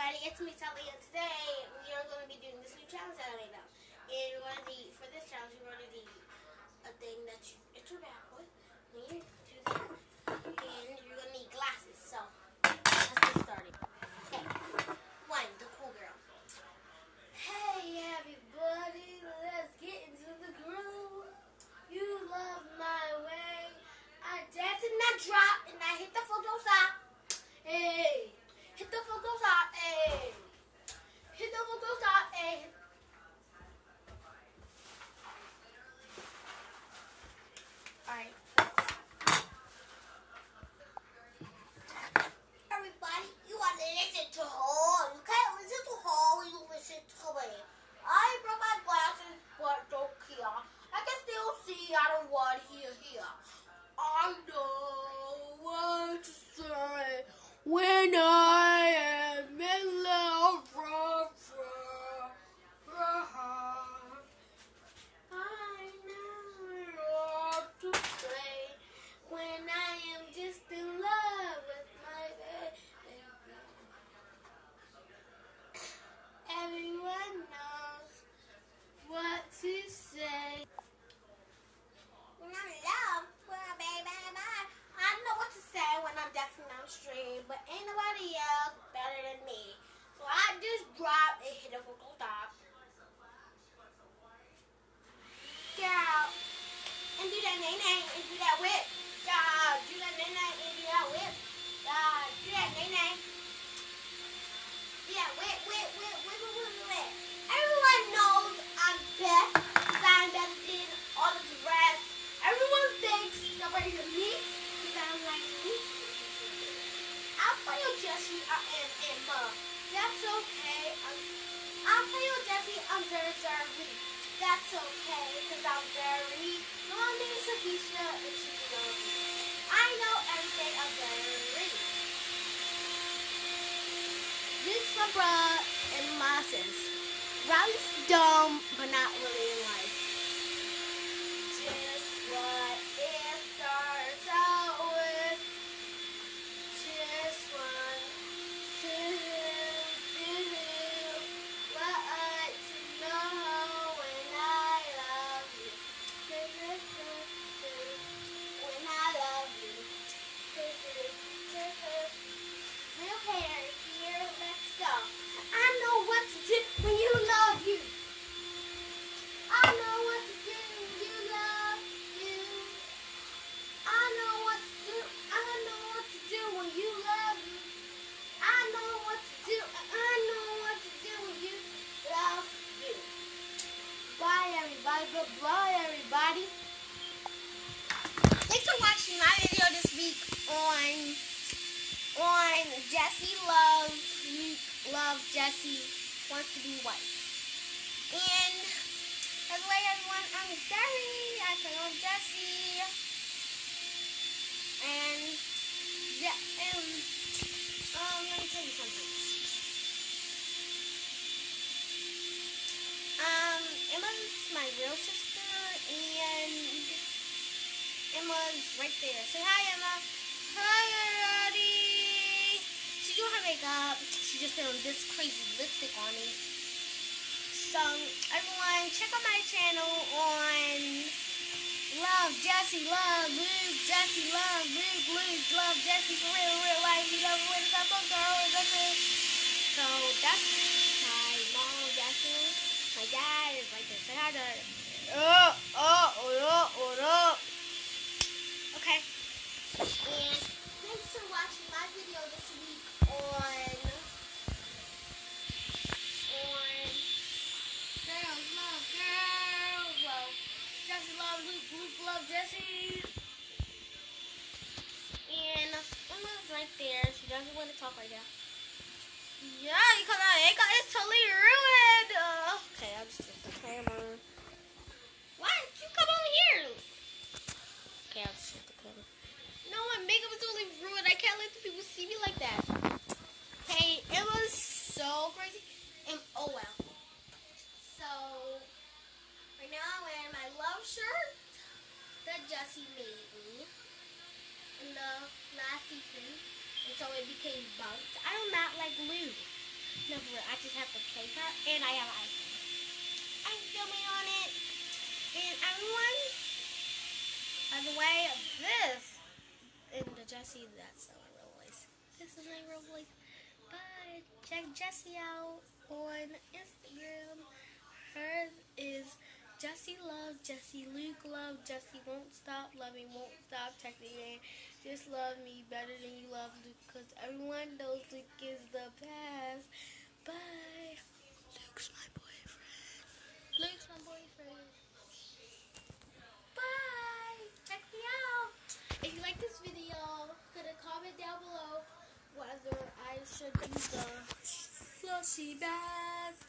everybody, it's me Talia. Today we are going to be doing this new challenge that I made up. And we're going to be, for this challenge, we're going to do a thing that you, it's your back with. And you do that. ese troll, o cara usa troll e usa esse troll aí. That whip. Yeah, do that nay nay do that whip. Yeah, do that nay nay. Yeah, whip, whip, whip, whip, whip, whip, whip. Everyone knows I'm best. I'm better than all of the rest. Everyone thinks nobody than me. Because I'm like me. I'll play with Jesse uh, and, Mom. That's okay. I'm, I'll play with Jesse. I'm very sorry. That's okay. Because I'm very. My name is Avisha and she's lovely. I know everything. I'm very. This my bruh and my sis. Riley's dumb, but not really in life. Jesse Love Luke Love Jesse wants to be white. And by the way, everyone, I'm sorry. I can love Jesse. And yeah, um, um, let me tell you something. Um, Emma's my real sister, and Emma's right there. Say hi, Emma. Hi, everybody. Makeup. She just put on this crazy lipstick on me. So, everyone, check out my channel on Love Jesse, Love Luke, Jesse, Love Luke, Luke, Love Jesse for real, real life. You love with a couple girls. That's it. So, that's my mom, Jesse. My dad is like this. To her. Oh, oh, talk right now. Yeah, because I got it's totally ruined. Uh, okay, I'll just set the camera. Why did you come over here? Okay, I'll just set the camera. No, my makeup is totally ruined. I can't let the people see me like that. Hey, it was so crazy. And oh well. So right now I'm wearing my love shirt that Jesse made me in the last season. So it became bunked. I do not like for real. I just have the paper and I have an iPhone. I'm filming on it. And everyone, by the way, this and the Jessie, that's not my real voice. This is my real voice. But check Jessie out on Instagram. Hers is Jessie Love, Jessie Luke Love, Jessie Won't Stop Loving, Won't Stop Me. Just love me better than you love Luke because everyone knows Luke is the best. Bye. Luke's my boyfriend. Luke's my boyfriend. Bye. Check me out. If you like this video, put a comment down below whether I should do the flushy bath.